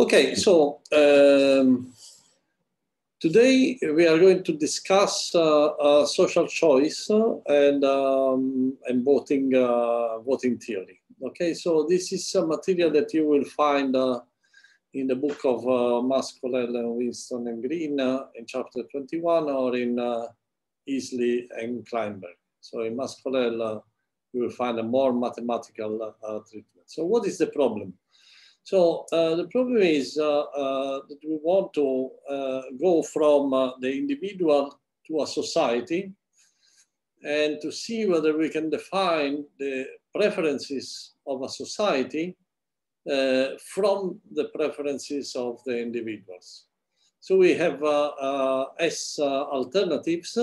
Okay, so um, today we are going to discuss uh, uh, social choice and um, and voting uh, voting theory. Okay, so this is a material that you will find uh, in the book of uh, Mas-Colell and Whinston and Green uh, in chapter 21 or in uh, Easley and Kleinberg. So in Mas-Colell, you will find a more mathematical treatment. So what is the problem? So uh, the problem is uh, uh, that we want to uh, go from uh, the individual to a society and to see whether we can define the preferences of a society uh, from the preferences of the individuals. So we have as alternatives,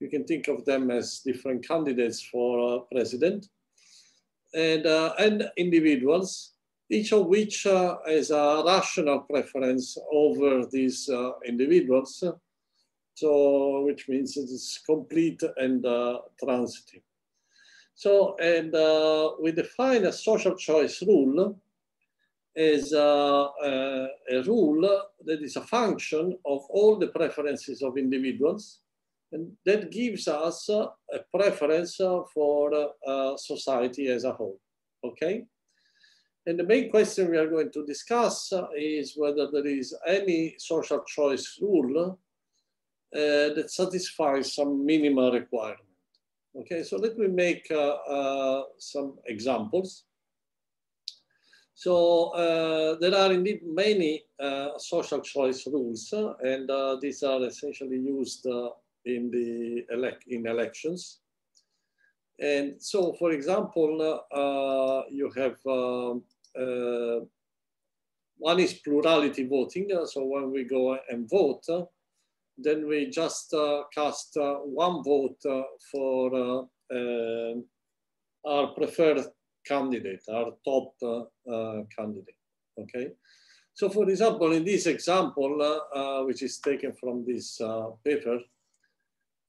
you can think of them as different candidates for president. And, and individuals each of which uh, has a rational preference over these uh, individuals. So, which means it is complete and uh, transitive. So, and uh, we define a social choice rule as uh, uh, a rule that is a function of all the preferences of individuals. And that gives us a preference for society as a whole, okay? And the main question we are going to discuss is whether there is any social choice rule uh, that satisfies some minimal requirement. Okay, so let me make uh, uh, some examples. So uh, there are indeed many uh, social choice rules, and uh, these are essentially used in the elect in elections. And so, for example, you have um, uh, one is plurality voting. Uh, so when we go and vote, uh, then we just cast one vote for our preferred candidate, our top candidate, okay? So for example, in this example, uh, which is taken from this uh, paper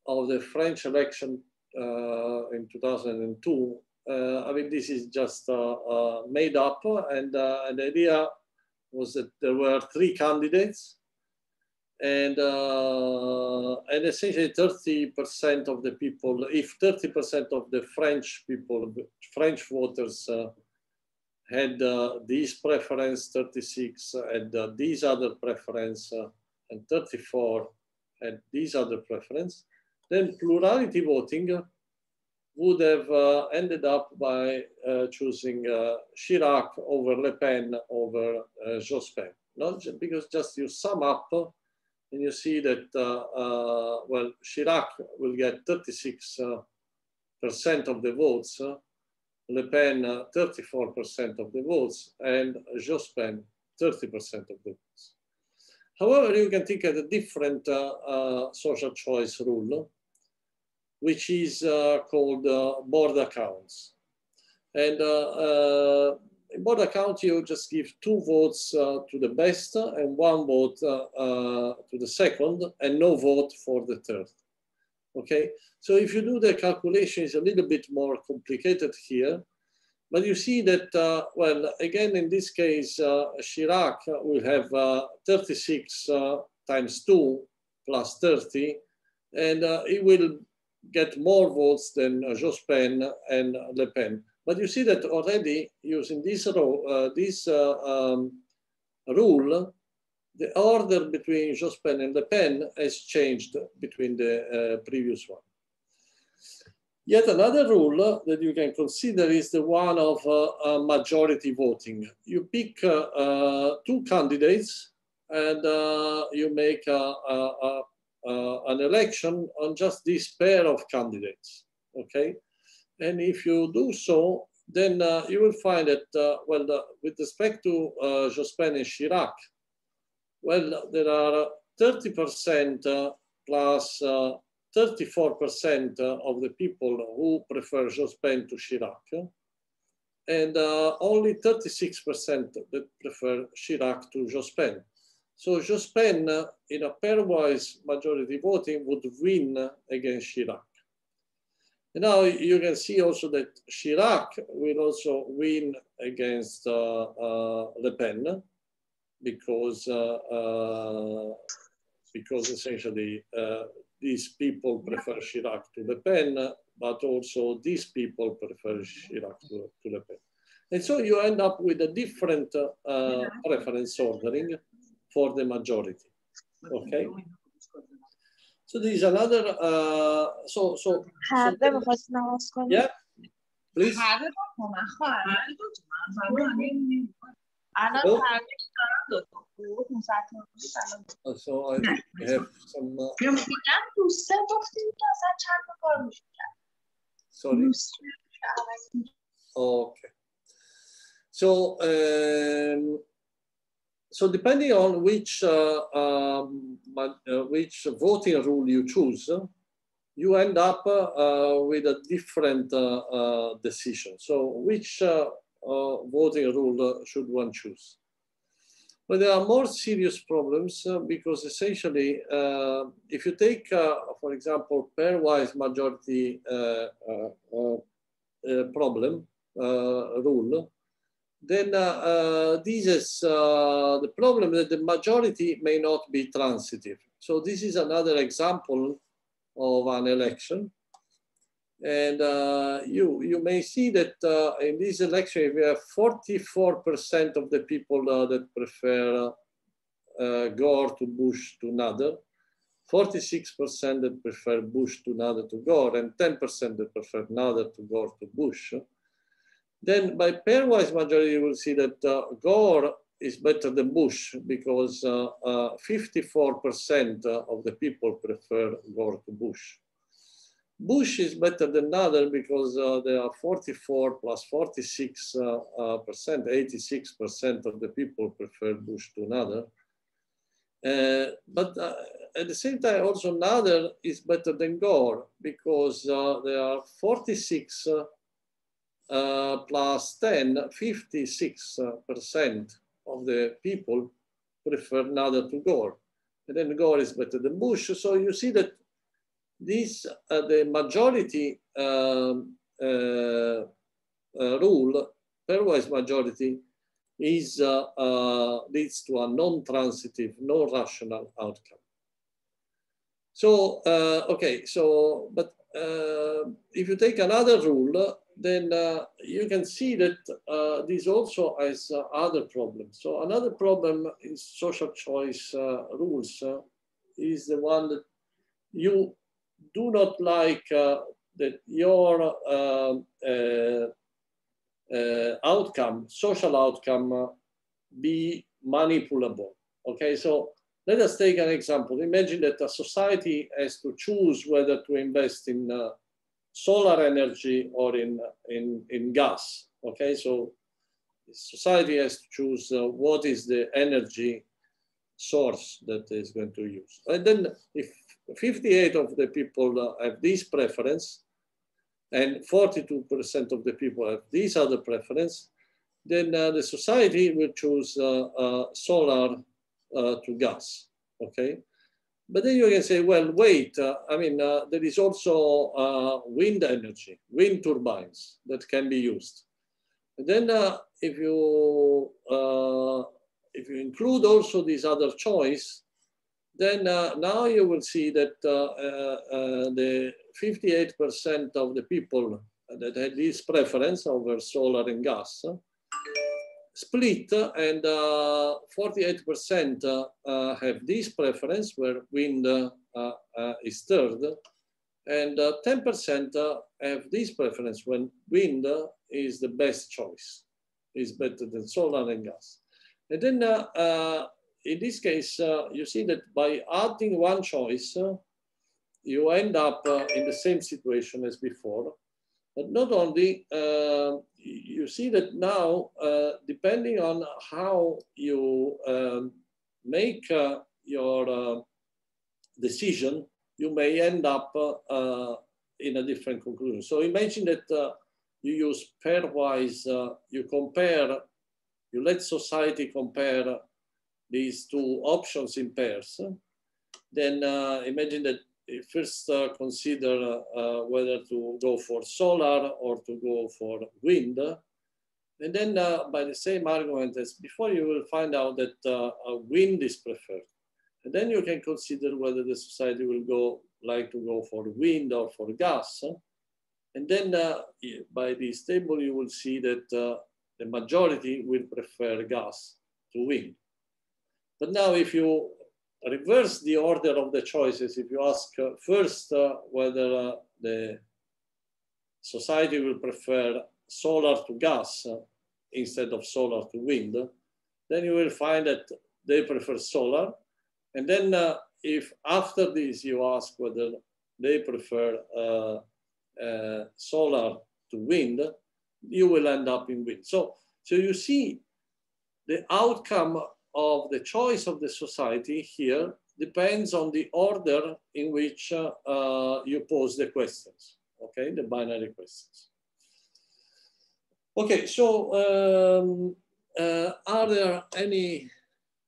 of the French election uh, in 2002, uh, I mean, this is just uh, uh, made up, and, the idea was that there were three candidates, and and essentially 30% of the people, if 30% of the French people, French voters had uh, this preference 36 and uh, these other preference uh, and 34 had these other preference then plurality voting would have uh, ended up by uh, choosing uh, Chirac over Le Pen over uh, Jospin. Because just you sum up and you see that, uh, uh, well, Chirac will get 36% of the votes, Le Pen 34% of the votes, and Jospin 30% of the votes. However, you can think of a different social choice rule which is uh, called uh, Borda counts. And uh, in Borda count, you just give two votes to the best and one vote to the second and no vote for the third. Okay, so if you do the calculation, it's a little bit more complicated here. But you see that, uh, well, again, in this case, uh, Chirac will have uh, 36 times 2 plus 30, and it will get more votes than uh, Jospin and Le Pen. But you see that already using this, row, uh, this uh, um, rule, the order between Jospin and Le Pen has changed between the uh, previous one. Yet another rule that you can consider is the one of uh, majority voting. You pick uh, two candidates and you make a, a, uh, an election on just this pair of candidates, okay? And if you do so, then uh, you will find that, uh, well, with respect to uh, Jospin and Chirac, well, there are 30% uh, plus 34% uh, of the people who prefer Jospin to Chirac, and only 36% that prefer Chirac to Jospin. So Jospin, in a pairwise majority voting, would win against Chirac. And now you can see also that Chirac will also win against uh, uh, Le Pen. because uh, uh, because essentially uh, these people prefer Chirac to Le Pen, but also these people prefer Chirac to, to Le Pen. And so you end up with a different uh, preference ordering for the majority. Okay. So there is another. Uh, so so. yeah. Please. Hello? So I have some. Uh, sorry. Okay. So. Um, so depending on which uh, um, uh, which voting rule you choose, you end up uh, with a different uh, uh decision. So, which uh, uh, voting rule should one choose? But there are more serious problems because essentially, if you take, for example, pairwise majority problem rule, then this is the problem that the majority may not be transitive. So this is another example of an election and uh, you, you may see that uh, in this election, we have 44% of the people uh, that prefer uh, Gore to Bush to Nader, 46% that prefer Bush to Nader to Gore, and 10% that prefer Nader to Gore to Bush. Then by pairwise majority, you will see that uh, Gore is better than Bush because 54% uh, of the people prefer Gore to Bush. Bush is better than Nader because uh, there are 44 plus 46 uh, uh, percent, 86 percent of the people prefer Bush to Nader. Uh, but uh, at the same time, also Nader is better than Gore because uh, there are 46 plus 10, 56 percent of the people prefer Nader to Gore. And then Gore is better than Bush. So you see that this, uh, the majority um, uh, uh, rule, pairwise majority, is leads to a non-transitive, non-rational outcome. So, okay, so, but if you take another rule, then uh, you can see that uh, this also has uh, other problems. So another problem in social choice rules is the one that you do not like uh, that your uh, uh, outcome, social outcome, be manipulable. Okay, so let us take an example. Imagine that a society has to choose whether to invest in uh, solar energy or in, in, in gas. Okay, so society has to choose uh, what is the energy source that is going to use. And then if 58 of the people have this preference, and 42% of the people have this other preference, then uh, the society will choose uh, uh, solar uh, to gas, okay? But then you can say, well, wait, uh, I mean, uh, there is also wind energy, wind turbines that can be used. And then if you if you include also this other choice, then uh, now you will see that uh, uh, the 58% of the people that had this preference over solar and gas split and 48% have this preference where wind is third and 10% have this preference when wind is the best choice, is better than solar and gas. And then uh, uh, in this case, uh, you see that by adding one choice, uh, you end up uh, in the same situation as before. But not only, uh, you see that now, uh, depending on how you um, make uh, your decision, you may end up in a different conclusion. So imagine that you use pairwise, you compare, you let society compare these two options in pairs, then uh, imagine that first uh, consider uh, whether to go for solar or to go for wind. And then uh, by the same argument as before, you will find out that wind is preferred. And then you can consider whether the society will go like to go for wind or for gas. And then uh, by this table, you will see that uh, the majority will prefer gas to wind. But now if you reverse the order of the choices, if you ask uh, first uh, whether uh, the society will prefer solar to gas uh, instead of solar to wind, then you will find that they prefer solar. And then if after this you ask whether they prefer uh, solar to wind, you will end up in wind. So, so you see the outcome of the choice of the society here depends on the order in which uh, uh, you pose the questions, okay, the binary questions. Okay, so um, uh, are there any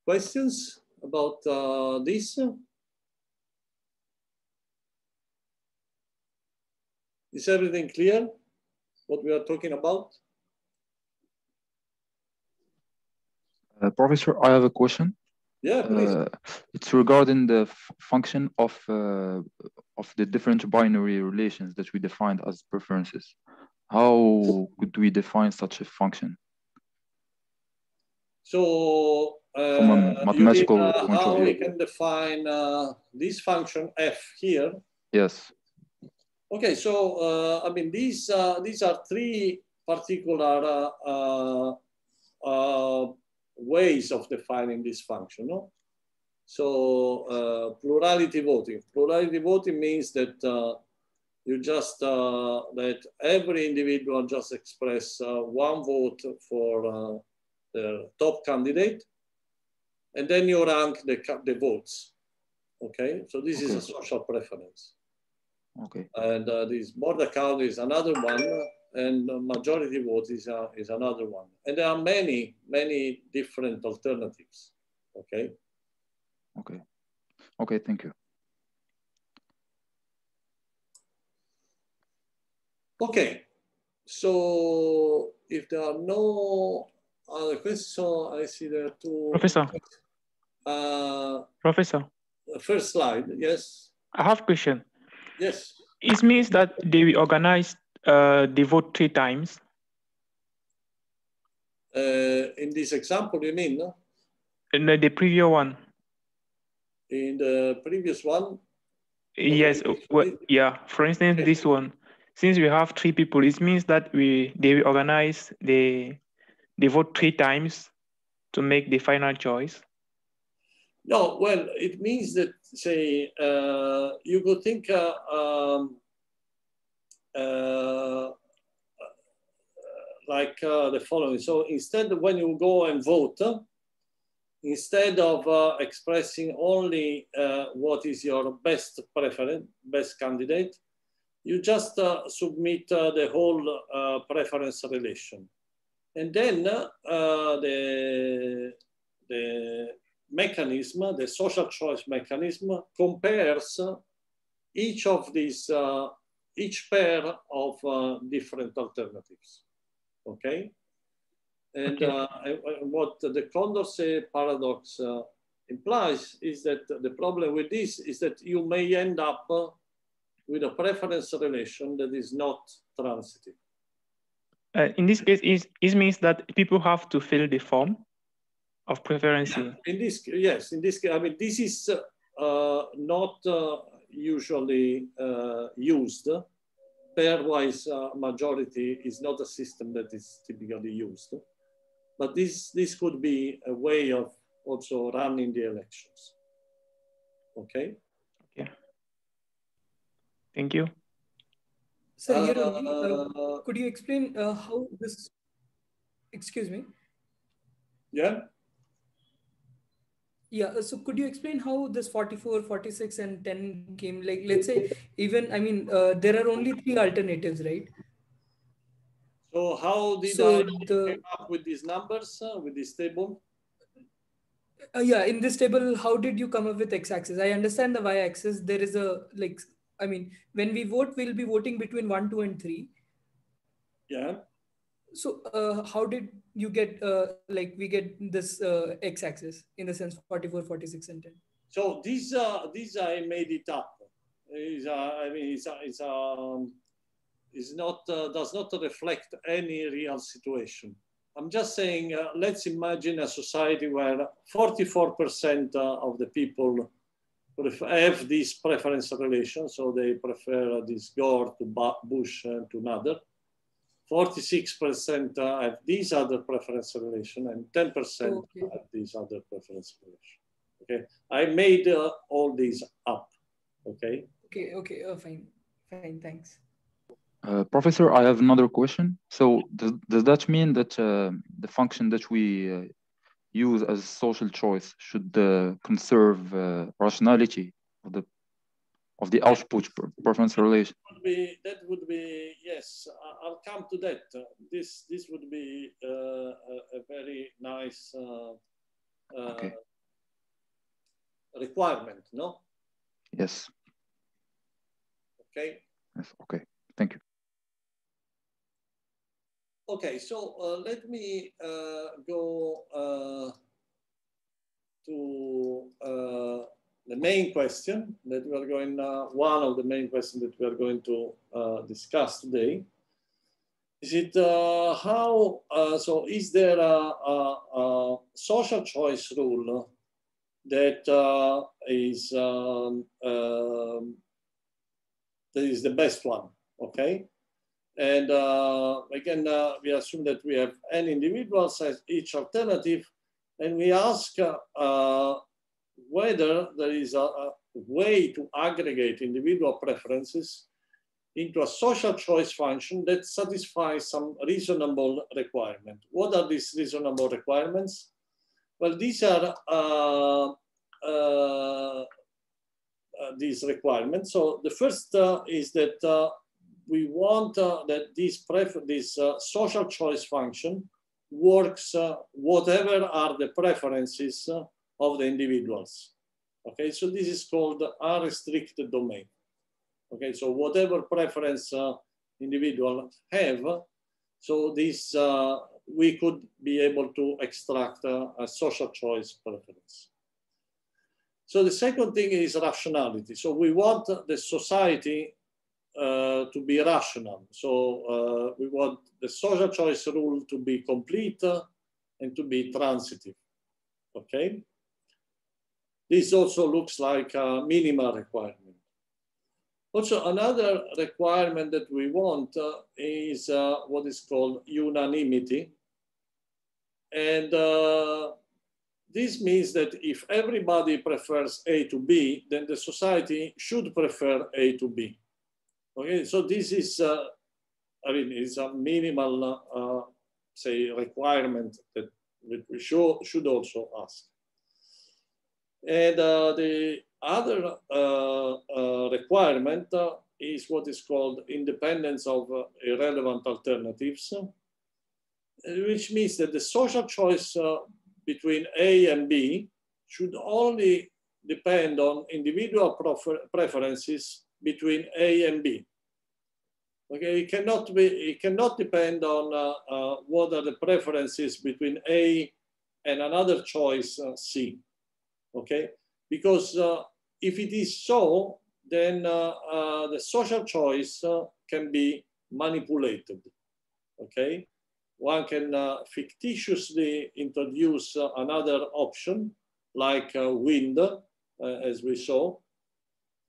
questions about uh, this? Is everything clear? What we are talking about? Uh, professor, I have a question. Yeah, please. Uh, it's regarding the function of uh, of the different binary relations that we defined as preferences. How could we define such a function? So, uh, From a mathematical mean, uh, point of how view. we can define uh, this function f here Yes. Okay, so uh, I mean these uh, these are three particular uh, uh, uh, ways of defining this function. No? So uh, plurality voting. Plurality voting means that uh, you just uh, that every individual just express uh, one vote for uh, the top candidate, and then you rank the the votes. Okay, so this is a social preference Okay. and uh, this Borda count is another one, and majority vote is, uh, is another one. And there are many, many different alternatives. Okay. Okay. Okay. Thank you. Okay. So if there are no other questions, I see there are two. Professor. Uh, Professor, first slide. Yes. I have question. Yes. It means that they will organize uh, the vote three times. Uh, in this example, you mean? no? In the, the previous one. In the previous one, Yes. Well, yeah. For instance, this one. Since we have three people, it means that we they organize the they vote three times to make the final choice. No, well, it means that, say, uh, you could think uh, um, uh, like uh, the following. So instead, when you go and vote, uh, instead of uh, expressing only uh, what is your best preference, best candidate, you just uh, submit uh, the whole uh, preference relation. And then uh, the, the mechanism, the social choice mechanism, compares each of these, uh, each pair of uh, different alternatives. Okay? And Okay. uh, what the Condorcet paradox uh, implies is that the problem with this is that you may end up uh, with a preference relation that is not transitive. Uh, in this case, it, it means that people have to fill the form of preference. In this, yes, in this case, I mean, this is not uh, usually uh, used. Pairwise uh, majority is not a system that is typically used. But this, this could be a way of also running the elections. Okay? Yeah, thank you. Sir, uh, Uh, could you explain uh, how this, excuse me? yeah? Yeah, uh, so could you explain how this 44, 46, and 10 came? Like, let's say, even, I mean, uh, there are only three alternatives, right? So how did So I the- came up with these numbers, uh, with this table? Uh, yeah, in this table, how did you come up with x-axis? I understand the y-axis. There is a, like, I mean, when we vote, we'll be voting between 1, 2, and 3. Yeah. So uh, how did you get uh, like we get this uh, x-axis in the sense 44 46 and 10 So these uh, these I made it up. Is uh, I mean it's it's um not uh, does not reflect any real situation. I'm just saying uh, let's imagine a society where 44% uh, of the people have this preference relation, so they prefer this Gore to Bush and to another. 46% uh, have these other preference relation, and 10% Okay. have these other preference relation. Okay, I made uh, all these up. Okay. okay okay oh, fine fine thanks Uh, Professor, I have another question. So does, does that mean that uh, the function that we uh, use as social choice should uh, conserve uh, rationality of the of the output performance relation? would be that would be yes i'll come to that this this would be uh, a, a very nice uh, uh, Okay. requirement no Yes. okay Yes. Okay. Thank you. okay so uh, let me uh, go uh, to uh, the main question that we are going uh, one of the main questions that we are going to uh, discuss today is it uh, how uh, so is there a, a, a social choice rule that uh, is um, um, that is the best one okay? And uh, again we assume that we have n individuals as each alternative and we ask whether there is a, a way to aggregate individual preferences into a social choice function that satisfies some reasonable requirement. What are these reasonable requirements? Well, these are uh, uh, uh, these requirements. So the first uh, is that uh, we want uh, that this, this social choice function works whatever are the preferences of the individuals. Okay, so this is called unrestricted domain. Okay, so whatever preference uh, individual have, so this uh, we could be able to extract uh, a social choice preference. So the second thing is rationality. So we want the society uh, to be rational. So uh, we want the social choice rule to be complete uh, and to be transitive. Okay. This also looks like a minimal requirement. Also, another requirement that we want uh, is uh, what is called unanimity. And uh, this means that if everybody prefers A to B, then the society should prefer A to B. Okay, so this is, uh, I mean, it's a minimal, uh, say, requirement that, that we should, should also ask. And uh, the other uh, uh, requirement uh, is what is called independence of uh, irrelevant alternatives, which means that the social choice between A and B should only depend on individual prefer preferences between A and B. Okay, it cannot be, it cannot depend on uh, uh, what are the preferences between A and another choice uh, C. Okay, because uh, if it is so, then uh, uh, the social choice uh, can be manipulated. Okay, one can fictitiously introduce another option like wind, as we saw,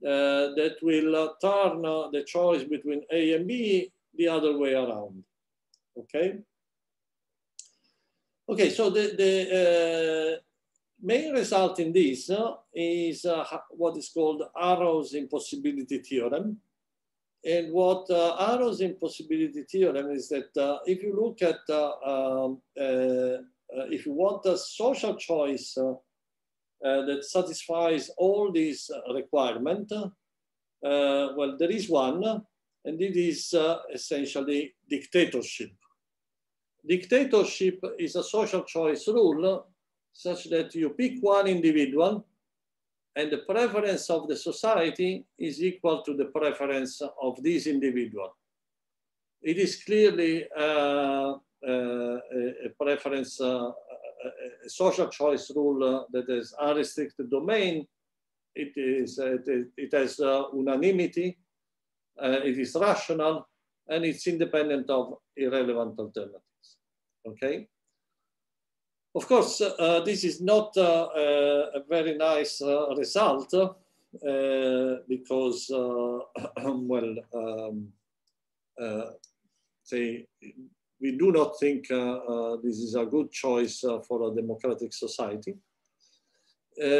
that will turn the choice between A and B the other way around. Okay. Okay, so the, the main result in this uh, is uh, what is called Arrow's impossibility theorem. And what uh, Arrow's impossibility theorem is that uh, if you look at, uh, um, uh, if you want a social choice that satisfies all these requirements, well, there is one, and it is essentially dictatorship. Dictatorship is a social choice rule such that you pick one individual and the preference of the society is equal to the preference of this individual. It is clearly uh, a, a, preference, uh, a social choice rule uh, that has unrestricted domain, it is it, it has unanimity, it is rational, and it's independent of irrelevant alternatives. Okay. Of course, uh, this is not uh, a very nice uh, result because, well, um, say we do not think this is a good choice for a democratic society.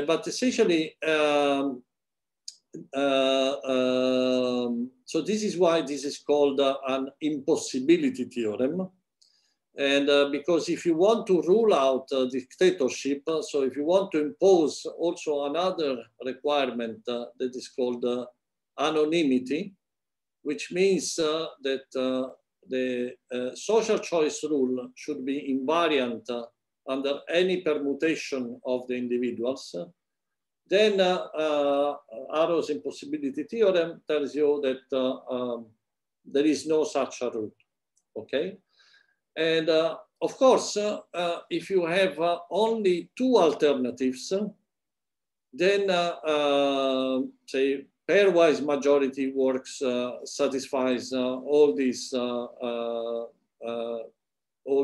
but essentially, um, uh, um, so this is why this is called uh, an impossibility theorem. And uh, because if you want to rule out uh, dictatorship, uh, so if you want to impose also another requirement uh, that is called uh, anonymity, which means uh, that the social choice rule should be invariant under any permutation of the individuals, then Arrow's impossibility theorem tells you that um, there is no such a rule, okay? And uh, of course, uh, uh, if you have only two alternatives, then say pairwise majority works satisfies all these all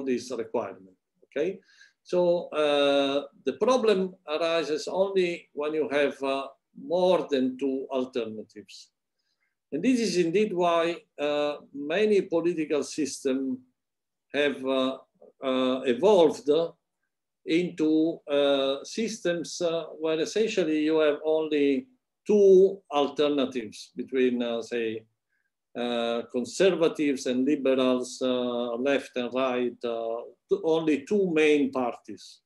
these requirements. Okay, so uh, the problem arises only when you have uh, more than two alternatives. And this is indeed why uh, many political systems have uh, uh, evolved into uh, systems where essentially you have only two alternatives between, say, uh, conservatives and liberals, uh, left and right, uh, only two main parties.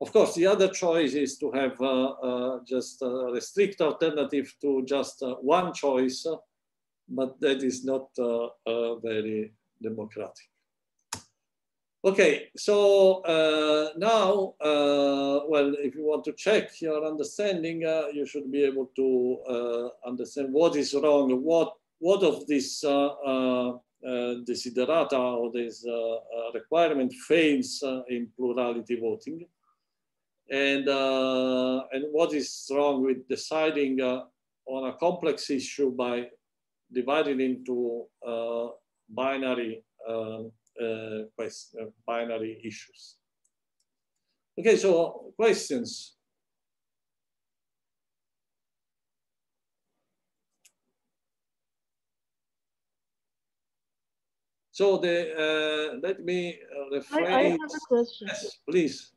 Of course, the other choice is to have just a restrict alternative to just one choice, but that is not very democratic. Okay, so uh, now, uh, well, if you want to check your understanding, uh, you should be able to uh, understand what is wrong, what, what of this uh, uh, desiderata or this requirement fails in plurality voting, and, and what is wrong with deciding on a complex issue by dividing into binary um, binary issues. Okay, so questions. So the uh, let me uh, rephrase. I, I have a question. Yes, please.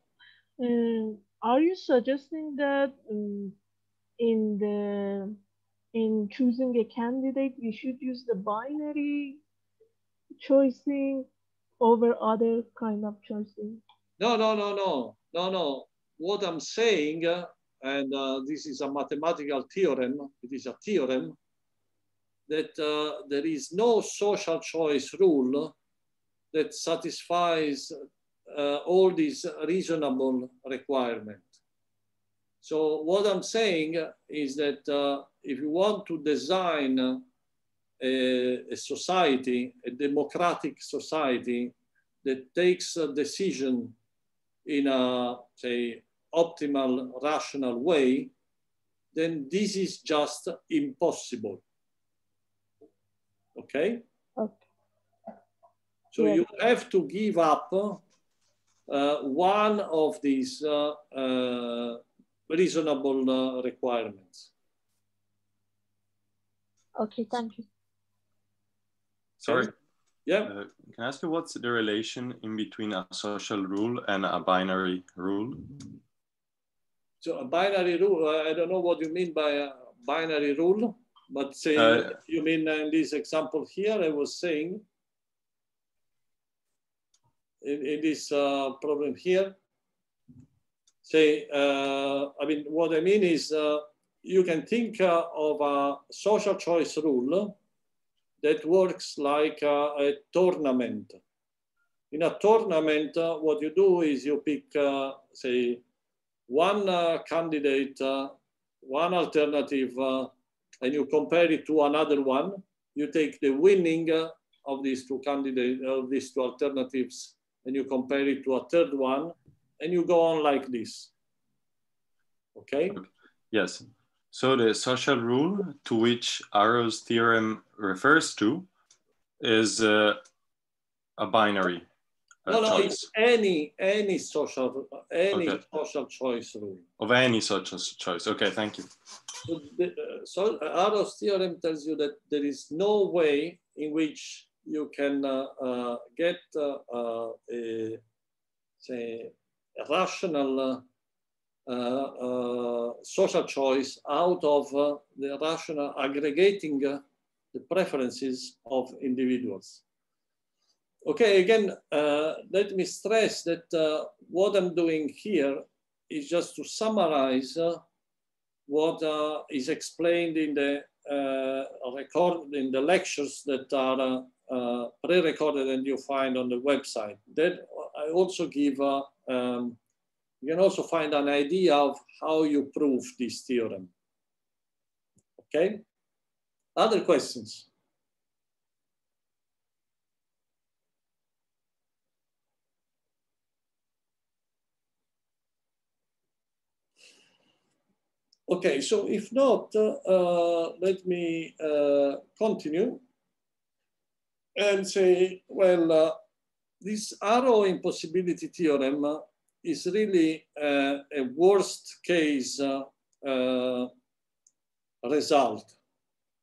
Um, are you suggesting that um, in the in choosing a candidate, we should use the binary choosing over other kind of choices? No, no, no, no, no, no. What I'm saying, uh, and uh, this is a mathematical theorem, it is a theorem, that uh, there is no social choice rule that satisfies uh, all these reasonable requirements. So what I'm saying is that uh, if you want to design a, a society, a democratic society that takes a decision in a, say, optimal, rational way, then this is just impossible. Okay? Okay. So yeah. you have to give up uh, one of these uh, uh, reasonable uh, requirements. Okay, thank you. Sorry. Yeah. Uh, can I ask you what's the relation in between a social rule and a binary rule? So a binary rule, I don't know what you mean by a binary rule, but say uh, you mean in this example here, I was saying in, in this uh, problem here, say, uh, I mean, what I mean is uh, you can think uh, of a social choice rule that works like a, a tournament. In a tournament, uh, what you do is you pick, uh, say, one uh, candidate, uh, one alternative, uh, and you compare it to another one. You take the winning of these two candidates, of these two alternatives, and you compare it to a third one, and you go on like this. Okay? Yes. So the social rule to which Arrow's theorem refers to is uh, a binary uh, No, no, choice it's any any social any Okay. social choice rule. of any social choice. Okay, thank you. So, the, uh, so Arrow's theorem tells you that there is no way in which you can uh, uh, get uh, uh, a say a rational social choice out of uh, the rational aggregating uh, the preferences of individuals. Okay, again, uh, let me stress that uh, what I'm doing here is just to summarize uh, what uh, is explained in the uh, record in the lectures that are uh, uh, pre-recorded and you find on the website. That I also give. Uh, um, you can also find an idea of how you prove this theorem. Okay. Other questions? Okay, so if not, uh, let me uh, continue and say, well, uh, this arrow impossibility theorem uh, is really uh, a worst case uh, uh, result.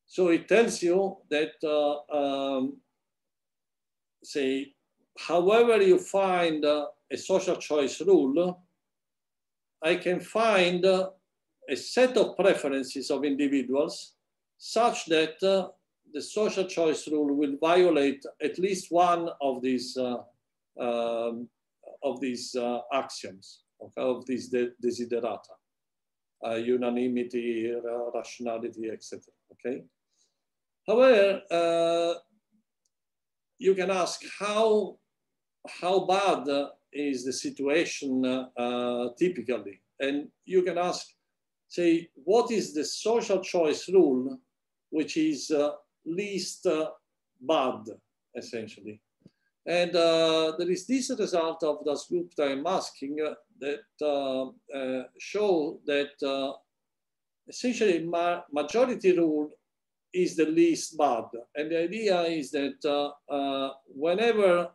So it tells you that, uh, um, say, however you find uh, a social choice rule, I can find a set of preferences of individuals such that uh, the social choice rule will violate at least one of these uh, um, of these uh, axioms okay, of these de desiderata, uh, unanimity, rationality, etc. Okay. However, uh, you can ask how how bad uh, is the situation uh, typically, and you can ask say, what is the social choice rule which is least bad, essentially? And uh, there is this result of Dasgupta and Maskin uh, that uh, uh, show that essentially ma majority rule is the least bad. And the idea is that whenever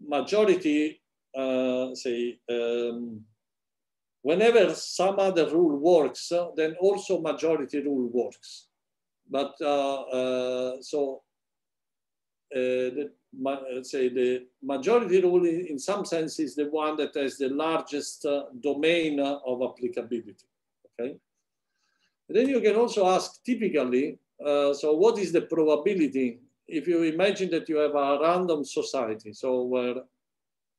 majority, say, um, whenever some other rule works, then also majority rule works. But uh, uh, so the, ma- uh, say the majority rule in in some sense is the one that has the largest uh, domain uh, of applicability. Okay. And then you can also ask typically, uh, so what is the probability if you imagine that you have a random society, so where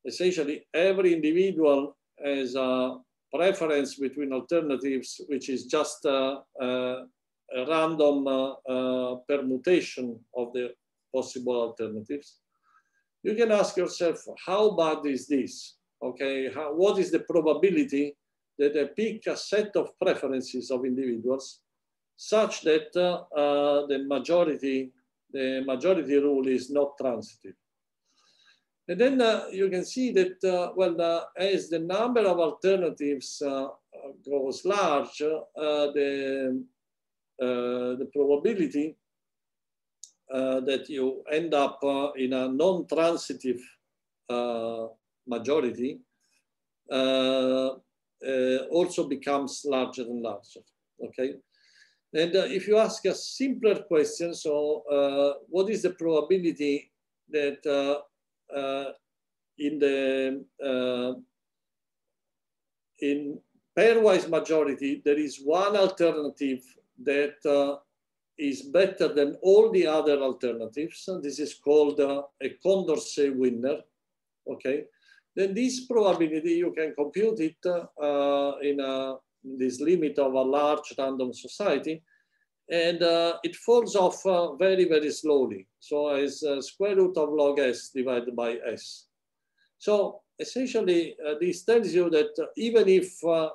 essentially every individual has a preference between alternatives, which is just uh, uh, a random uh, uh, permutation of the possible alternatives. You can ask yourself, how bad is this? Okay, how, what is the probability that I pick a set of preferences of individuals such that uh, uh, the majority, the majority rule is not transitive? And then uh, you can see that, uh, well, uh, as the number of alternatives uh, grows large, the, the probability that you end up uh, in a non-transitive uh, majority uh, uh, also becomes larger and larger, okay? And uh, if you ask a simpler question, so uh, what is the probability that uh, uh, in the uh, in pairwise majority there is one alternative that uh, is better than all the other alternatives. This is called uh, a Condorcet winner. Okay, then this probability you can compute it uh, in, a, in this limit of a large random society and uh, it falls off uh, very, very slowly. So it's uh, square root of log s divided by s. So essentially, uh, this tells you that uh, even if uh,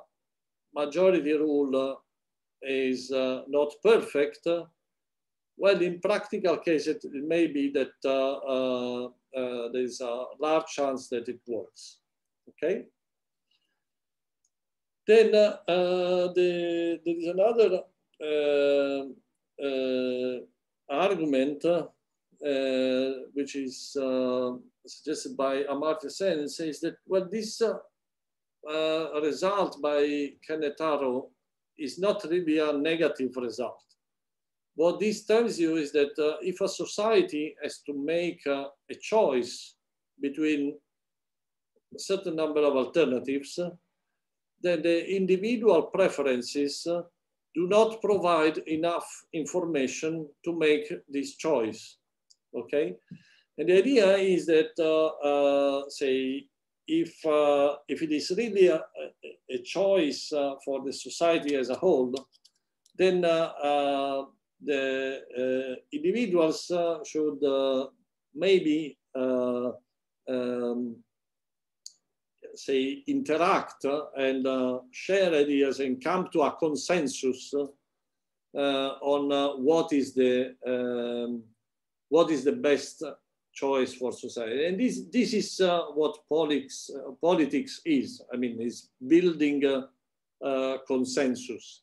majority rule uh, is uh, not perfect, uh, well, in practical case, it, it may be that uh, uh, uh, there's a large chance that it works. Okay. Then uh, uh, the, there is another argument which is suggested by Amartya Sen and says that, well, this result by Kenneth Arrow is not really a negative result. What this tells you is that uh, if a society has to make uh, a choice between a certain number of alternatives, then the individual preferences uh, do not provide enough information to make this choice, okay? And the idea is that, uh, uh, say, if, uh, if it is really a, a choice uh, for the society as a whole, then uh, uh, the uh, individuals uh, should maybe um, say interact and share ideas and come to a consensus on what is the um, what is the best choice for society. And this, this is uh, what politics, uh, politics is. I mean, is building a consensus,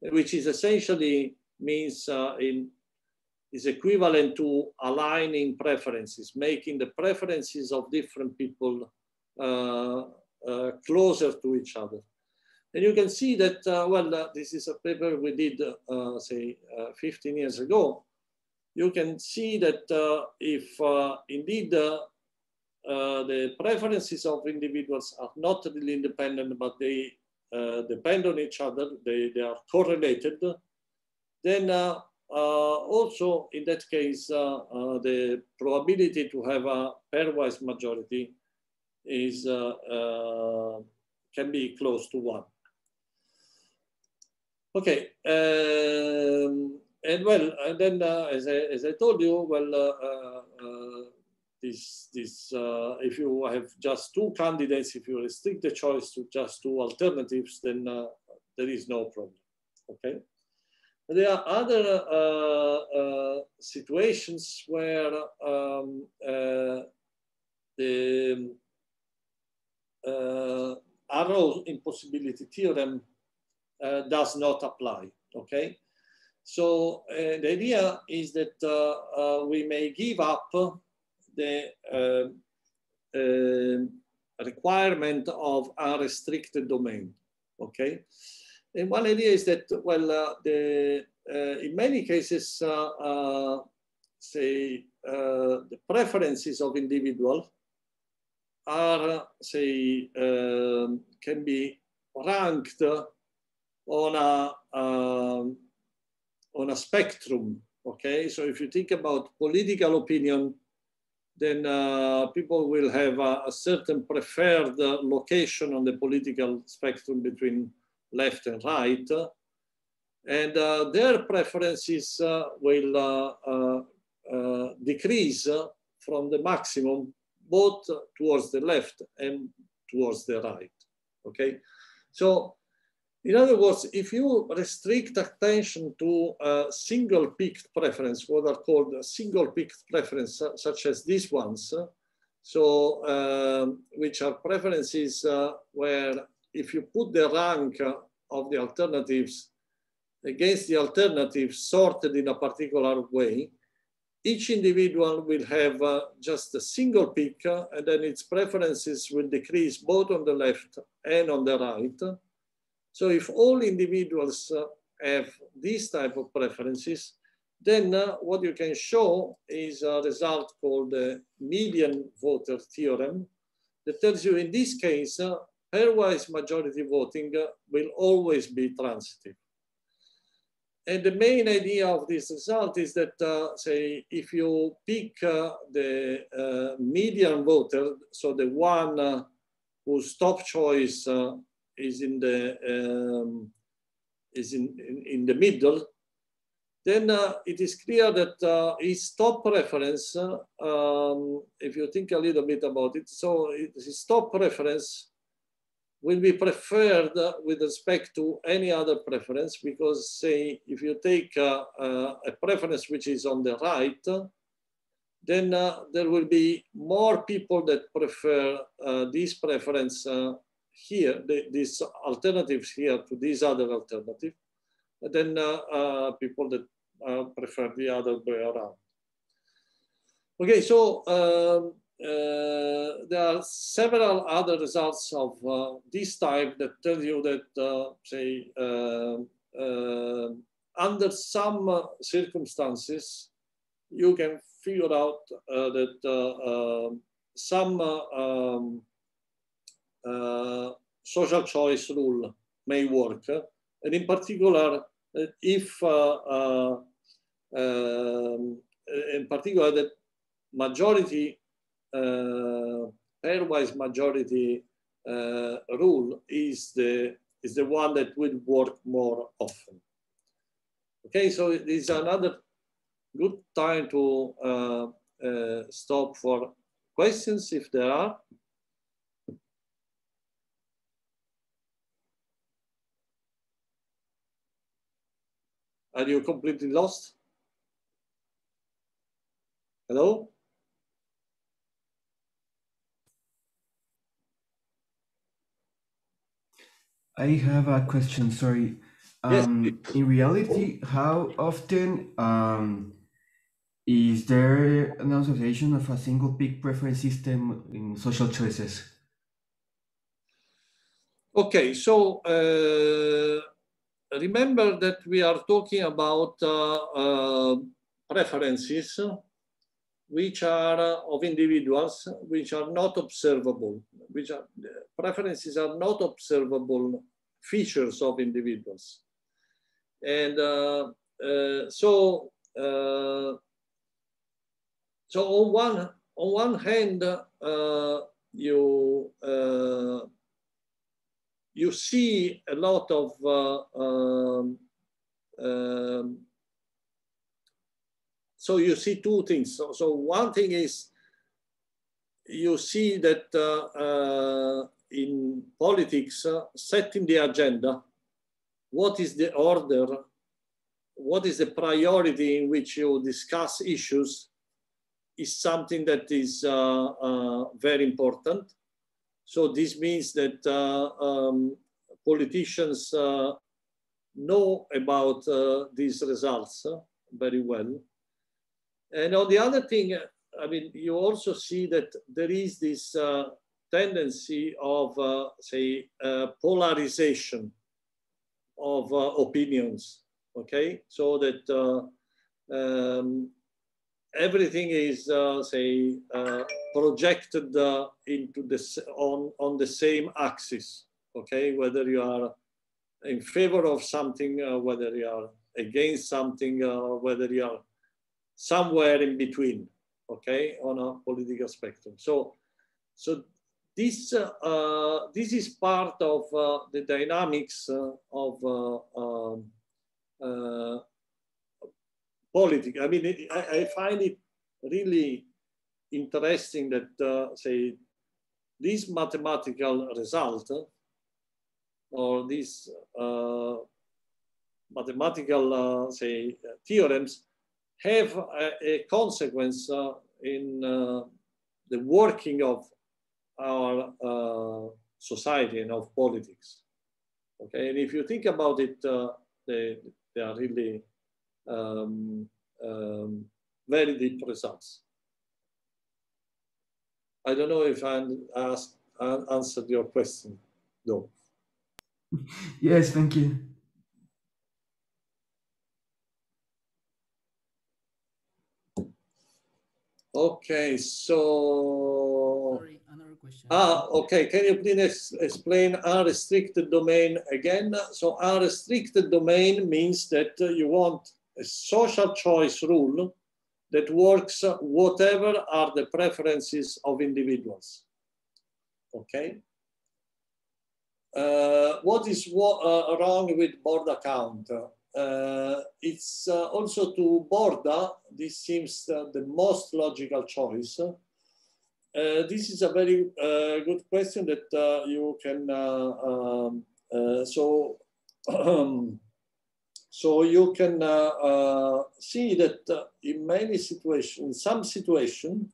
which is essentially means uh, in, is equivalent to aligning preferences, making the preferences of different people uh, uh, closer to each other. And you can see that, well, this is a paper we did, say, 15 years ago, you can see that uh, if uh, indeed uh, the preferences of individuals are not really independent, but they depend on each other, they, they are correlated, then also in that case, the probability to have a pairwise majority is can be close to one. Okay. Um, and well, and then uh, as, I, as I told you, well, uh, uh, uh this, this if you have just two candidates, if you restrict the choice to just two alternatives, then there is no problem, okay? There are other situations where um, the uh, Arrow impossibility theorem uh, does not apply, okay? So uh, the idea is that uh, uh, we may give up the um, requirement of a restricted domain, okay? And one idea is that, well, the, in many cases, say, the preferences of individuals are, say, um, can be ranked on a um, on a spectrum. Okay, so if you think about political opinion, then uh, people will have a, a certain preferred location on the political spectrum between left and right. And uh, their preferences uh, will uh, uh, decrease from the maximum both towards the left and towards the right. Okay, so in other words, if you restrict attention to a single peaked preference, what are called single peaked preference, such as these ones, so um, which are preferences uh, where if you put the rank of the alternatives against the alternatives sorted in a particular way, each individual will have uh, just a single peak uh, and then its preferences will decrease both on the left and on the right. So if all individuals uh, have these type of preferences, then uh, what you can show is a result called the median voter theorem that tells you in this case, uh, pairwise majority voting uh, will always be transitive. And the main idea of this result is that, uh, say, if you pick uh, the uh, median voter, so the one whose top choice is in the um, is in, in, in the middle, then uh, it is clear that uh, his top preference, uh, um, if you think a little bit about it, so his top preference will be preferred with respect to any other preference because say if you take uh, uh, a preference which is on the right, then uh, there will be more people that prefer this preference here, the, these alternatives here to this other alternative, than uh, people that prefer the other way around. Okay, so um, uh, there are several other results of uh, this type that tell you that, uh, say, under some circumstances, you can figure out that some um, social choice rule may work. And in particular, if, uh, um, in particular, the majority pairwise majority rule is the is the one that will work more often. Okay, so this is another good time to uh, uh, stop for questions if there are. Are you completely lost? Hello? I have a question, sorry. Um, yes. In reality, how often um, is there an association of a single peak preference system in social choices? Okay, so uh, remember that we are talking about uh, uh, preferences which are uh, of individuals, which are not observable, which are preferences are not observable features of individuals. And uh, uh, so, uh, so on one on one hand, uh, you uh, you see a lot of um, um, so you see two things. So, so one thing is you see that uh, uh, in politics, uh, setting the agenda, what is the order, what is the priority in which you discuss issues is something that is uh, uh, very important. So this means that uh, um, politicians know about these results very well. And on the other thing, I mean, you also see that there is this uh, tendency of, uh, say, uh, polarization of uh, opinions, okay? So that uh, um, everything is, uh, say, projected into this on, on the same axis, okay? Whether you are in favor of something, whether you are against something, or whether you are somewhere in between, okay, on a political spectrum. So, so this uh, this is part of uh, the dynamics uh, of uh, um, uh, politics. I mean, it, I, I, find it really interesting that uh, say this mathematical result or these mathematical say theorems have a, a consequence uh, in uh, the working of our uh, society and of politics. Okay, and if you think about it, they, they are really um, um, very deep results. I don't know if I asked, answered your question, though. Yes, thank you. Okay, so. Sorry, another question. Ah, okay. Can you please explain unrestricted domain again? So unrestricted domain means that you want a social choice rule that works whatever are the preferences of individuals. Okay. Uh, what is uh, wrong with Borda count? Uh, it's uh, also to Borda, this seems uh, the most logical choice uh, this is a very uh, good question that uh, you can, uh, um, uh, so, so you can uh, see that in many situations, in some situation,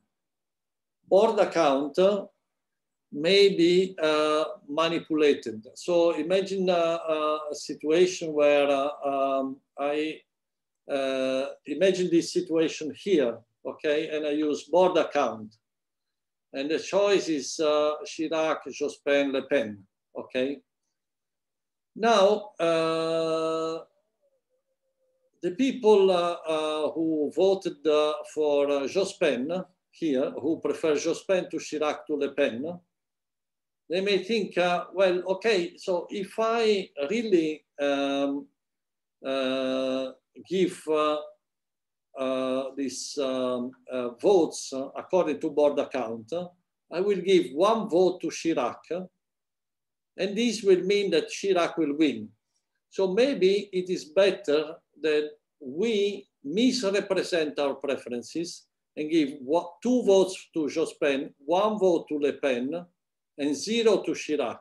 Borda count may be manipulated. So imagine a situation where um, I imagine this situation here, okay, and I use Borda count and the choice is uh, Chirac, Jospin, Le Pen. Okay. Now, uh, the people uh, uh who voted uh, for Jospin here, who prefer Jospin to Chirac to Le Pen, they may think, well, okay, so if I really um, give uh, these um, uh, votes according to Borda count, I will give one vote to Chirac, and this will mean that Chirac will win. So maybe it is better that we misrepresent our preferences and give two votes to Jospin, one vote to Le Pen, and zero to Chirac.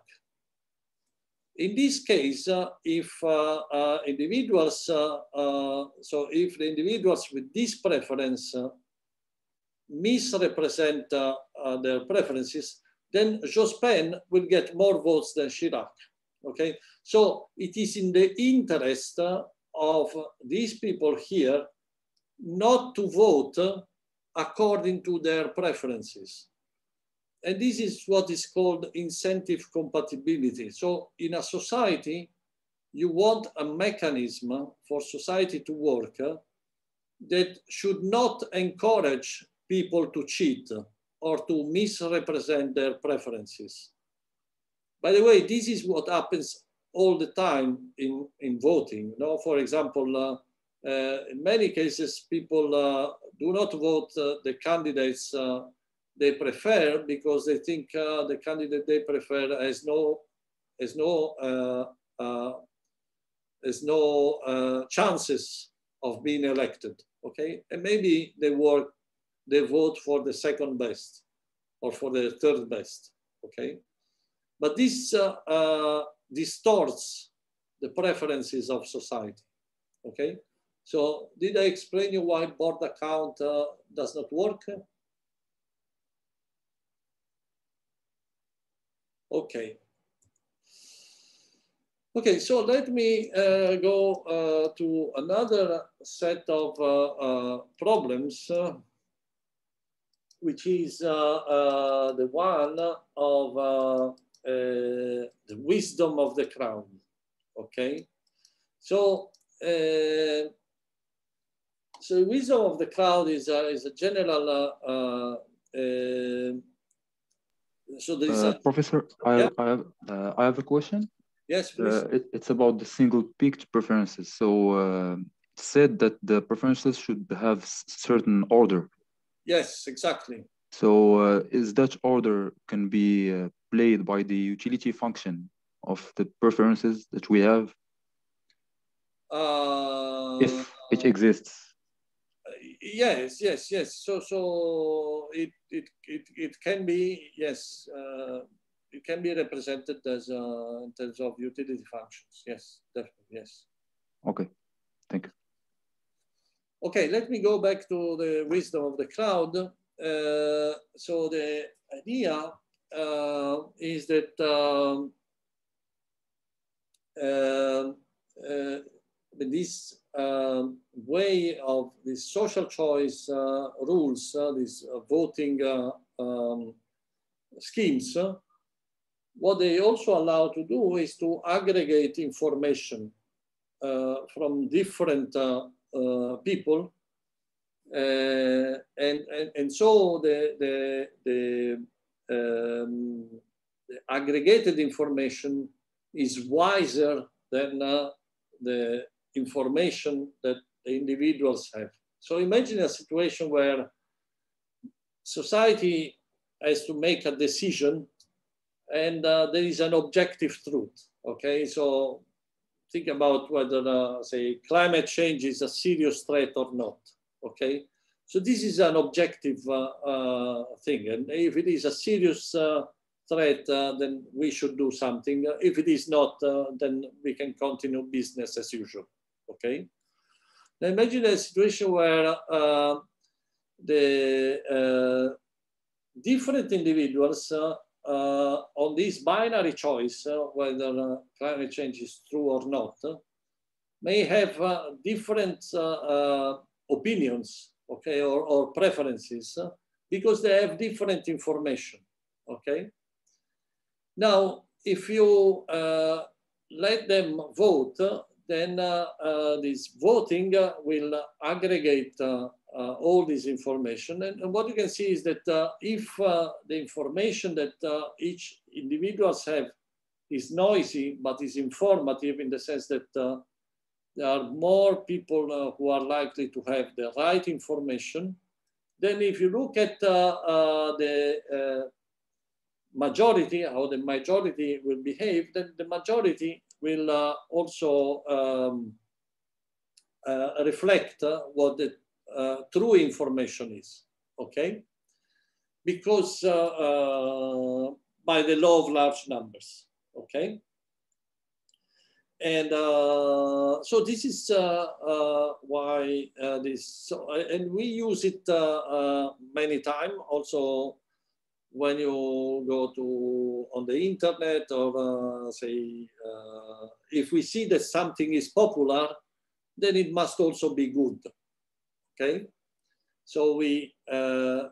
In this case, uh, if uh, uh, individuals, so if the individuals with this preference misrepresent their preferences, then Jospin will get more votes than Chirac. Okay, so it is in the interest of these people here not to vote according to their preferences. And this is what is called incentive compatibility. So in a society, you want a mechanism for society to work that should not encourage people to cheat or to misrepresent their preferences. By the way, this is what happens all the time in, in voting. No, For example, uh, uh, in many cases, people uh, do not vote uh, the candidates they prefer because they think the candidate they prefer has no has no has no chances of being elected. Okay, and maybe they work they vote for the second best or for the third best. Okay, but this uh, uh, distorts the preferences of society. Okay, so did I explain you why Borda count does not work? Okay. Okay, so let me uh, go uh, to another set of uh, uh problems, uh, which is uh, the one of the wisdom of the crowd. Okay, so so the wisdom of the crowd is a, is a general so there is uh, a... Professor, I, yeah. I, have, uh, I have a question. Yes, uh, it, it's about the single peaked preferences. So uh, said that the preferences should have certain order. Yes, exactly. So uh, is that order can be uh, played by the utility function of the preferences that we have? if it exists yes, yes, yes. So, so it it it, it can be yes, uh, it can be represented as uh, in terms of utility functions. Yes, definitely, yes. Okay, thank you. Okay, let me go back to the wisdom of the crowd. Uh, so the idea uh, is that um, uh, uh, this um, way of these social choice uh, rules, uh, these uh, voting uh, um, schemes, uh, what they also allow to do is to aggregate information uh, from different people. And, and, and so the, the, the, um, the aggregated information is wiser than the information that the individuals have. So imagine a situation where society has to make a decision and uh, there is an objective truth. Okay, so think about whether, uh, say, climate change is a serious threat or not. Okay, So this is an objective uh, uh, thing. And if it is a serious uh, threat, then we should do something. If it is not, then we can continue business as usual, okay? Now imagine a situation where the different individuals uh, uh, on this binary choice, uh, whether climate change is true or not, may have different opinions, okay, or, or preferences, because they have different information, okay? Now, if you let them vote, then uh, uh, this voting uh, will aggregate uh, all this information. And, and, what you can see is that uh, if uh, the information that each individuals have is noisy, but is informative in the sense that there are more people who are likely to have the right information, then if you look at the majority, how the majority will behave, then the majority will uh, also um, uh, reflect uh, what the uh, true information is, okay? Because uh, uh, by the law of large numbers, okay? And uh, so this is uh, uh, why this, so, and we use it many times also when you go to on the internet or say, if we see that something is popular, then it must also be good okay? So we uh,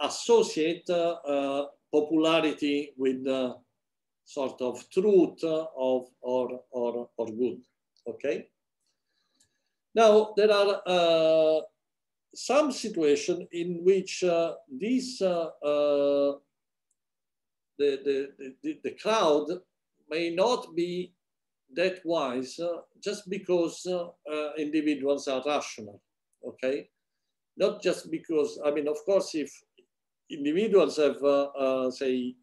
associate uh, uh, popularity with sort of truth of or, or, or good, okay? Now, there are uh, some situations in which uh, this, uh, the, the, the, the, crowd may not be that wise just because individuals are rational okay? Not just because, I mean, of course, if individuals have, uh, uh, say,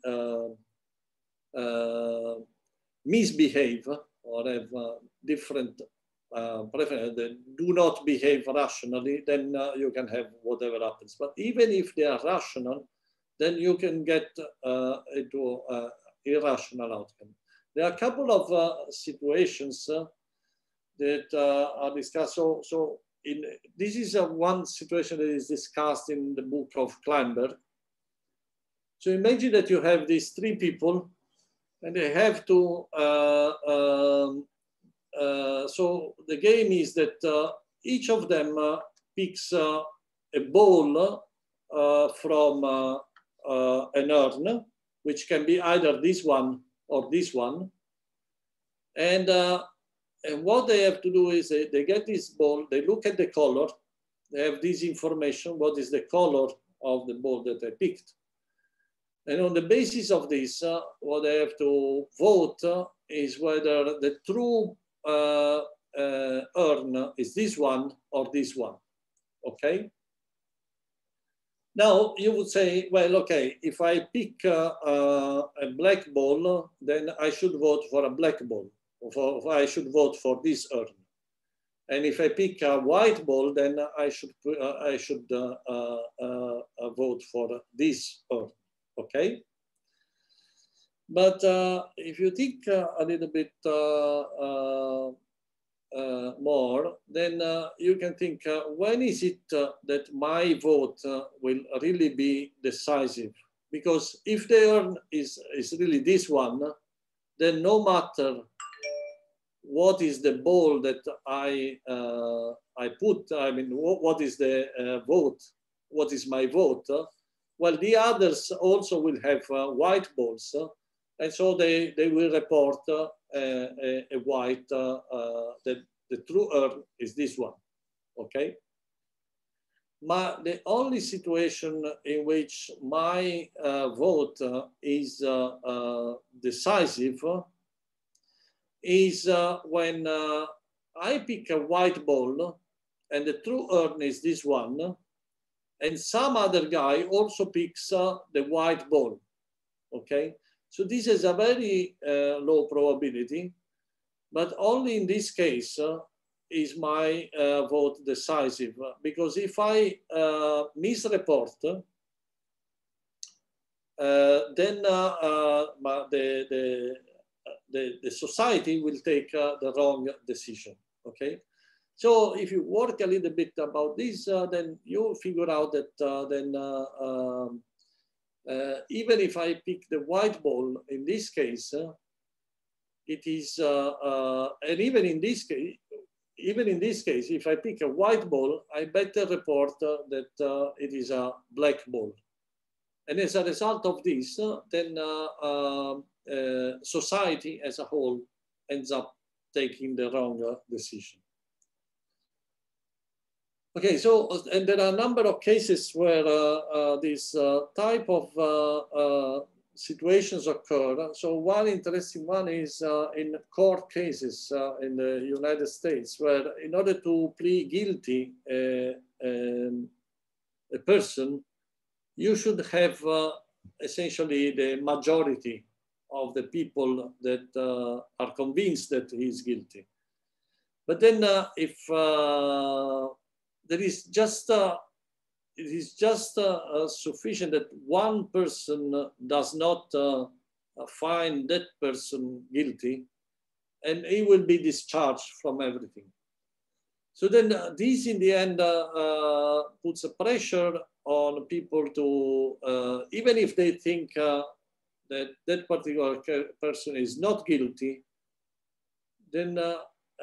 uh, uh misbehave or have uh, different uh, preferences, do not behave rationally, then you can have whatever happens. But even if they are rational, then you can get into irrational outcome. There are a couple of situations that are discussed. So, so in, this is one situation that is discussed in the book of Kleinberg. So imagine that you have these three people and they have to, uh, um, uh, so the game is that uh, each of them picks a ball from an urn, which can be either this one or this one. And and what they have to do is they, they get this ball, they look at the color, they have this information, what is the color of the ball that they picked. And on the basis of this, uh, what I have to vote uh, is whether the true uh, uh urn is this one or this one, okay? Now you would say, well, okay, if I pick uh, uh, a black ball, then I should vote for a black ball for, I should vote for this urn. And if I pick a white ball, then I should I should vote for this urn. Okay. But uh, if you think uh, a little bit more, then you can think, when is it that my vote will really be decisive? Because if the urn is, is really this one, then no matter what is the ball that I uh, I put? I mean, what, is the uh, vote? What is my vote? Well, the others also will have uh, white balls, and so they they will report uh, a, a, white. Uh, uh, the the true urn is this one. Okay. My, the only situation in which my vote is decisive is uh, when uh, I pick a white ball and the true urn is this one, and some other guy also picks uh, the white ball, okay? So this is a very uh, low probability, but only in this case, uh, is my uh, vote decisive? Because if I uh, misreport, uh, then the, the, the, the, society will take the wrong decision, okay? So if you work a little bit about this, uh, then you figure out that uh, then uh, um, even if I pick the white ball in this case, it is, and even in this case, even in this case, if I pick a white ball, I better report uh, that uh, it is a black ball. And as a result of this, uh, then um, society as a whole ends up taking the wrong decision. Okay, so and there are a number of cases where uh, uh, this uh, type of situations occur. So one interesting one is uh, in court cases uh, in the United States, where in order to plead guilty uh, um, a person, you should have uh, essentially the majority of the people that uh, are convinced that he is guilty. But then uh, if there is just it is just uh, uh, sufficient that one person does not uh, find that person guilty and he will be discharged from everything. So then uh, this in the end uh, uh, puts a pressure on people to, even if they think that that particular person is not guilty, then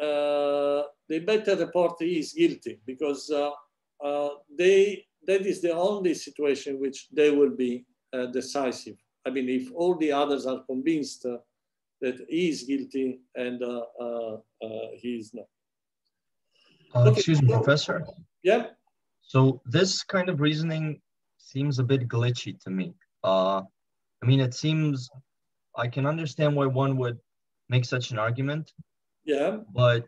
they better report he is guilty because they that is the only situation which they will be uh, decisive. I mean, if all the others are convinced uh, that he is guilty and uh, uh, uh he is not. Uh, okay. Excuse me, Professor. Yeah. So this kind of reasoning seems a bit glitchy to me. I mean, it seems I can understand why one would make such an argument. Yeah. But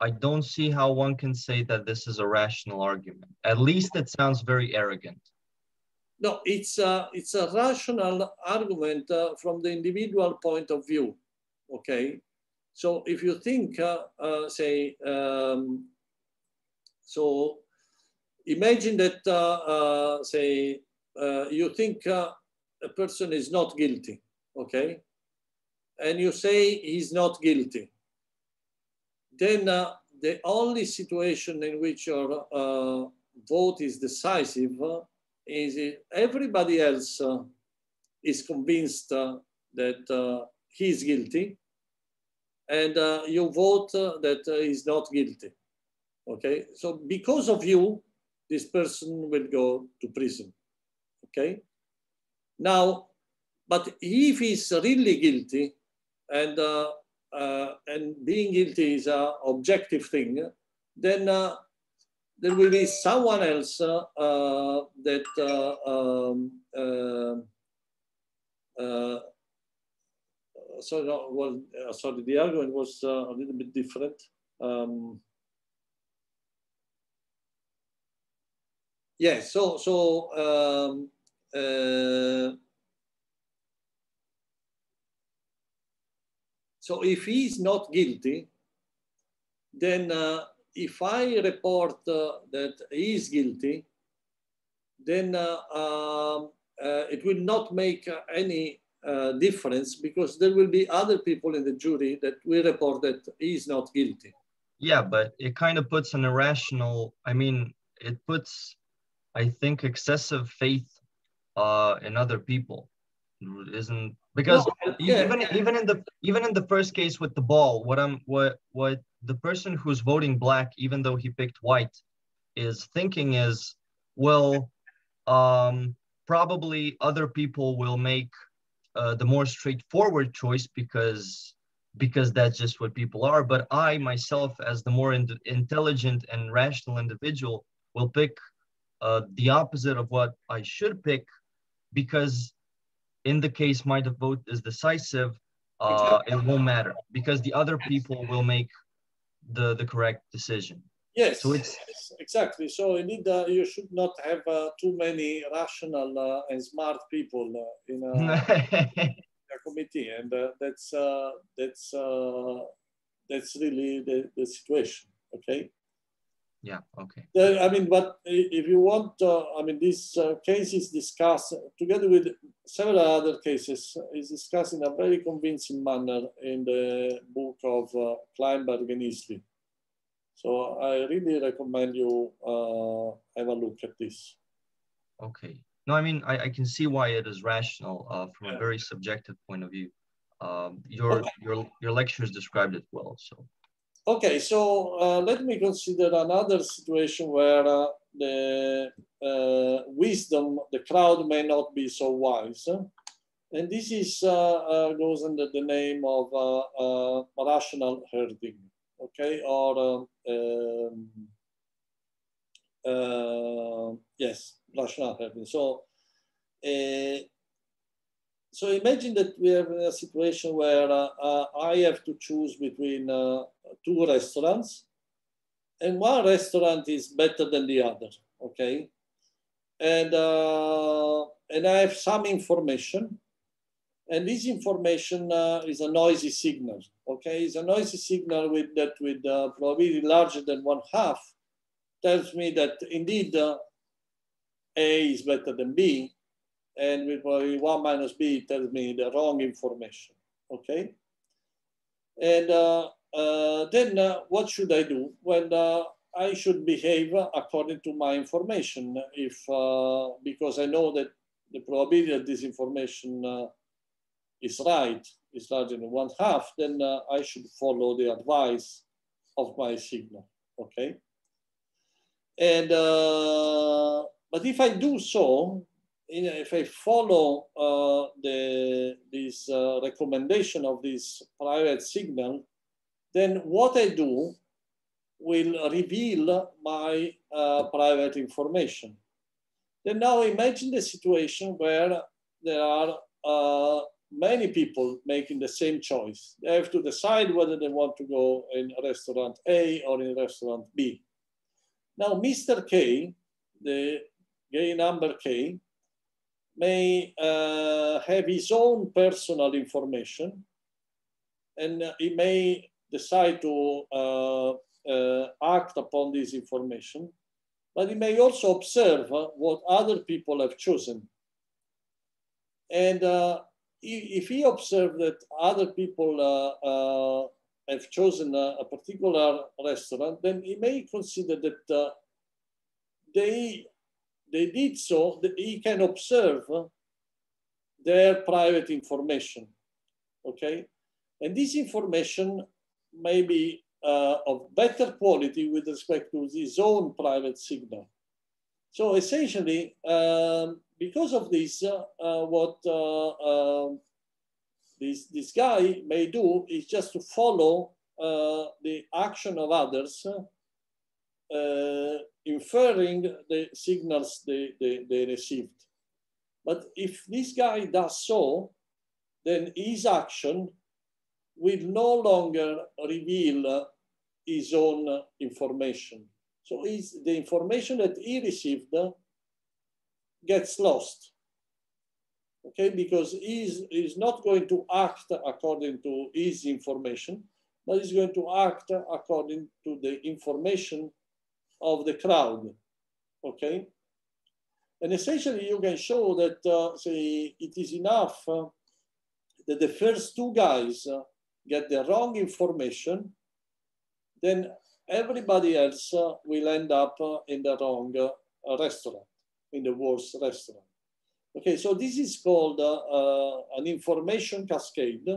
I don't see how one can say that this is a rational argument. At least it sounds very arrogant. No, it's a, it's a rational argument uh, from the individual point of view. Okay. So if you think, uh, uh, say, um, so imagine that, uh, uh, say, uh, you think a person is not guilty. Okay. And you say he's not guilty then uh, the only situation in which your uh, vote is decisive uh, is if everybody else uh, is convinced uh, that he is guilty and you vote that he's not guilty. Okay, so because of you, this person will go to prison. Okay, now, but if he's really guilty and and being guilty is an objective thing, then uh, there will be someone else uh, uh that uh, um, uh, so no, well, sorry, the argument was a little bit different. Um, yeah, so so um, So if he is not guilty, then uh, if I report uh, that he is guilty, then uh, um, uh it will not make uh, any uh, difference because there will be other people in the jury that will report that he is not guilty. Yeah, but it kind of puts an irrational, I mean, it puts, I think, excessive faith in other people. Isn't because no, yeah. even even in the even in the first case with the ball what i'm what what the person who's voting black even though he picked white is thinking is well um probably other people will make uh, the more straightforward choice because because that's just what people are but i myself as the more in- intelligent and rational individual will pick uh, the opposite of what i should pick because in the case my vote is decisive, uh, it won't matter because the other people will make the, the correct decision. Yes, so it's yes, exactly. So indeed, uh, you should not have uh, too many rational uh, and smart people uh, in, a, a, committee, and uh, that's uh, that's that's really the, the situation. okay? Yeah, okay. I mean, but if you want, uh, I mean, this uh, case is discussed together with several other cases, is discussed in a very convincing manner in the book of uh, Kleinberg and Easley. So I really recommend you uh, have a look at this. Okay. No, I mean, I, I can see why it is rational uh, from yeah. a very subjective point of view. Um, your, your, your lectures described it well, so. Okay, so uh, let me consider another situation where uh, the uh, wisdom, the crowd may not be so wise. And this is uh, uh, goes under the name of uh, rational herding, okay? Or, um, um yes, rational herding. So so imagine that we have a situation where uh, uh, I have to choose between uh, two restaurants and one restaurant is better than the other, okay? And, uh, and I have some information and this information is a noisy signal, okay? It's a noisy signal with that with probability larger than one half tells me that indeed A is better than B and with probably one minus b tells me the wrong information, okay? And uh, uh, then uh, what should I do? Well, uh, I should behave according to my information if, uh, because I know that the probability that this information uh, is right is larger than one half, then I should follow the advice of my signal, okay? And, but if I do so, if I follow uh, the, this uh, recommendation of this private signal, then what I do will reveal my uh, private information. Then now imagine the situation where there are uh, many people making the same choice. They have to decide whether they want to go in restaurant A or in restaurant B. Now, Mr. K, the gay number K, may uh, have his own personal information and he may decide to uh, uh, act upon this information, but he may also observe uh, what other people have chosen. And uh, if he observes that other people uh, have chosen a, a, particular restaurant, then he may consider that they they did so, that he can observe their private information, okay? And this information may be uh, of better quality with respect to his own private signal. So essentially, um, because of this, uh, uh, what uh, um, this, this guy may do is just to follow uh, the action of others uh, inferring the signals they, they, they received. But if this guy does so, then his action will no longer reveal his own information. So his, the information that he received gets lost. Okay, because he's, he's not going to act according to his information, but he's going to act according to the information of the crowd, okay? And essentially you can show that, uh, say, it is enough uh, that the first two guys uh, get the wrong information, then everybody else uh, will end up uh, in the wrong uh, restaurant, in the worst restaurant. Okay, so this is called an information cascade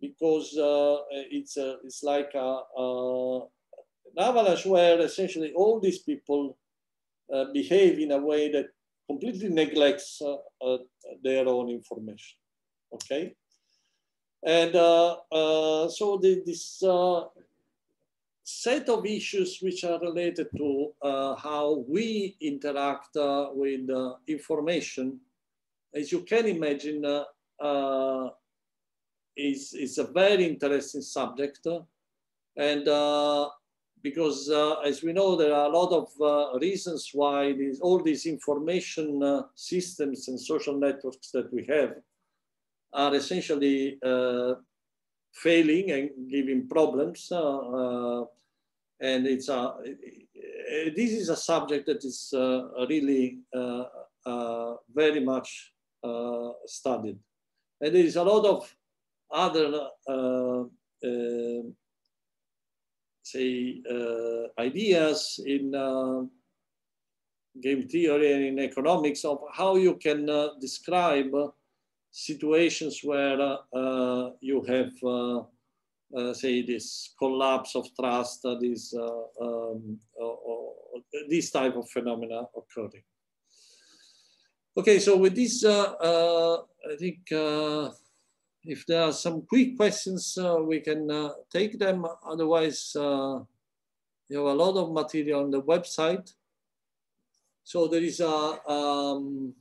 because it's, it's like a, a avalanche where essentially all these people uh, behave in a way that completely neglects uh, uh, their own information. Okay, and uh, uh, so the, this uh, set of issues which are related to how we interact with information, as you can imagine, is is a very interesting subject, and because uh, as we know, there are a lot of uh, reasons why these, all these information uh, systems and social networks that we have are essentially uh, failing and giving problems. Uh, uh, and it's a, this is a subject that is really very much studied. And there is a lot of other, say, ideas in game theory and in economics of how you can describe situations where you have uh, say this collapse of trust, uh, this, uh, um, this type of phenomena occurring. Okay, so with this, I think if there are some quick questions, we can take them. Otherwise, you have a lot of material on the website. So there is a, um,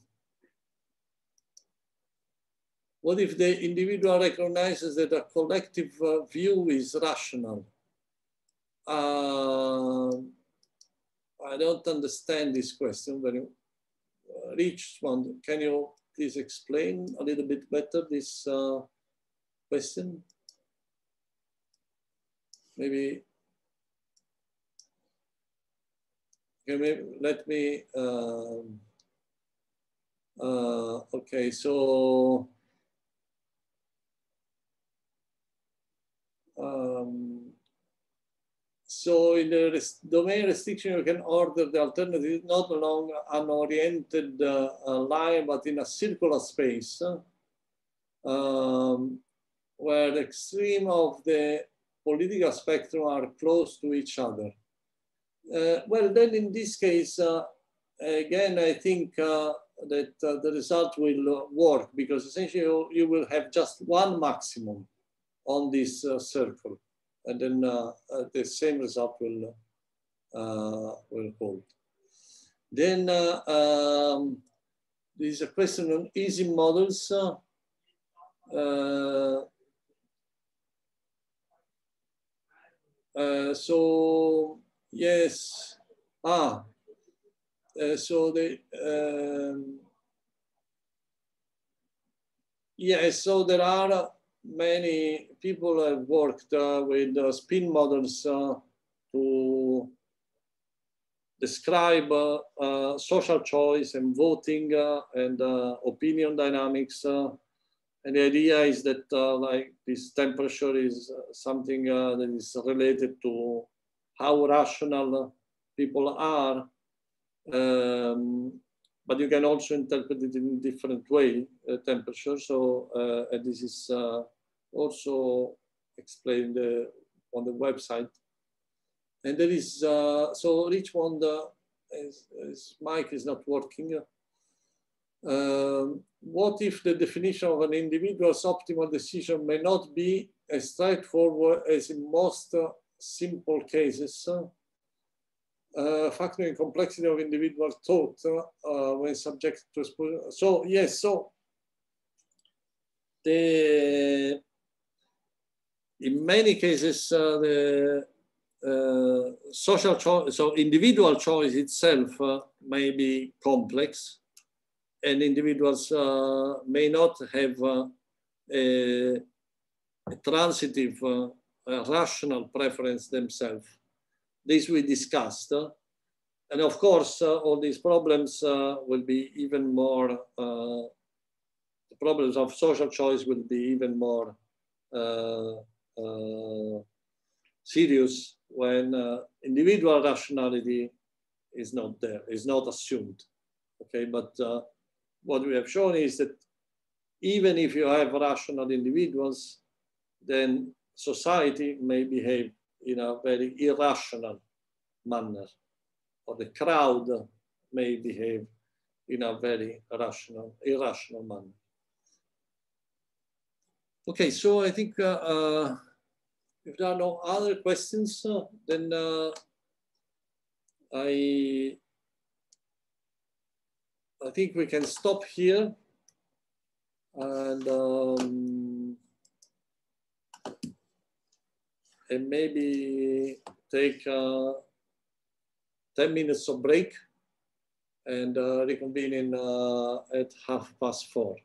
what if the individual recognizes that a collective uh, view is rational? Uh, I don't understand this question very uh, rich one. Can you please explain a little bit better this uh, question? Maybe, maybe let me, um, uh, okay, so Um, so in the res domain restriction, you can order the alternative not along an oriented uh, line, but in a circular space um, where the extreme of the political spectrum are close to each other. Uh, well, then in this case, uh, again, I think uh, that uh, the result will work because essentially you, you will have just one maximum on this uh, circle. And then uh, uh, the same result will, will hold. Then um, there is a question on Ising models. Uh, so yes, ah, uh, so the um, yeah, so there are many people have worked uh, with spin models uh, to describe uh, social choice and voting and opinion dynamics. and the idea is that like this temperature is something that is related to how rational people are. Um, but you can also interpret it in different way, uh, temperature. So uh, this is uh, also explained on the website. And there is, so Richmond, his mic is not working. Um, what if the definition of an individual's optimal decision may not be as straightforward as in most uh, simple cases? uh, factoring complexity of individual thought uh, when subject to exposure. So yes, so the in many cases uh, the uh, social choice, so individual choice itself uh, may be complex, and individuals uh, may not have a, a transitive, rational preference themselves this we discussed. And of course, uh, all these problems uh, will be even more, uh, the problems of social choice will be even more serious when individual rationality is not there, is not assumed. Okay, but uh, what we have shown is that even if you have rational individuals, then society may behave in a very irrational manner, or the crowd may behave in a very rational, irrational manner. Okay, so I think uh, uh, if there are no other questions, uh, then uh, I I think we can stop here and um, and maybe take uh, 10 minutes of break and uh, reconvene in, uh, at half past four.